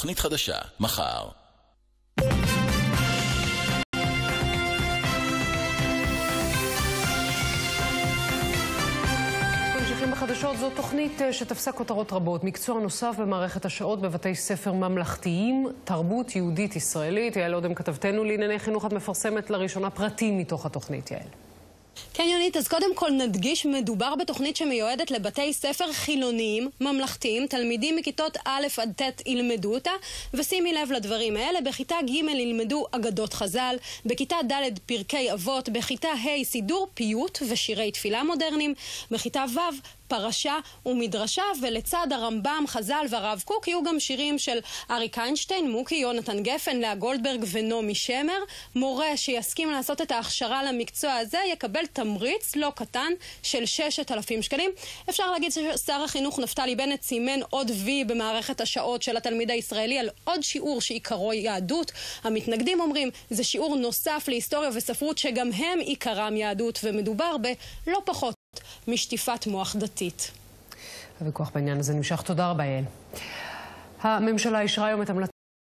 תוכנית חדשה, מחר. בחדשות זו תוכנית אה, שתפסה כותרות רבות. מקצוע נוסף במערכת השעות בבתי ספר ממלכתיים, תרבות יהודית ישראלית. יעל אודם כתבתנו לענייני חינוך, את מפרסמת לראשונה פרטים מתוך התוכנית, יעל. כן, יונית, אז קודם כל נדגיש, מדובר בתוכנית שמיועדת לבתי ספר חילוניים, ממלכתיים, תלמידים מכיתות א' עד ט' ילמדו אותה, ושימי לב לדברים האלה, בכיתה ג' ילמדו אגדות חז"ל, בכיתה ד' פרקי אבות, בכיתה ה' סידור פיוט ושירי תפילה מודרניים, בכיתה ו' פרשה ומדרשה, ולצד הרמב"ם, חז"ל והרב קוק יהיו גם שירים של אריק איינשטיין, מוקי, יונתן גפן, לאה גולדברג ונעמי שמר. מורה שיסכים לעשות את ההכשרה למקצוע הזה יקבל תמריץ לא קטן של 6,000 שקלים. אפשר להגיד ששר החינוך נפתלי בנט סימן עוד וי במערכת השעות של התלמיד הישראלי על עוד שיעור שעיקרו יהדות. המתנגדים אומרים, זה שיעור נוסף להיסטוריה וספרות שגם הם עיקרם יהדות, ומדובר בלא פחות משטיפת מוח דתית. הוויכוח בעניין הזה נמשך. תודה רבה, יעל. הממשלה אישרה היום את המלצת...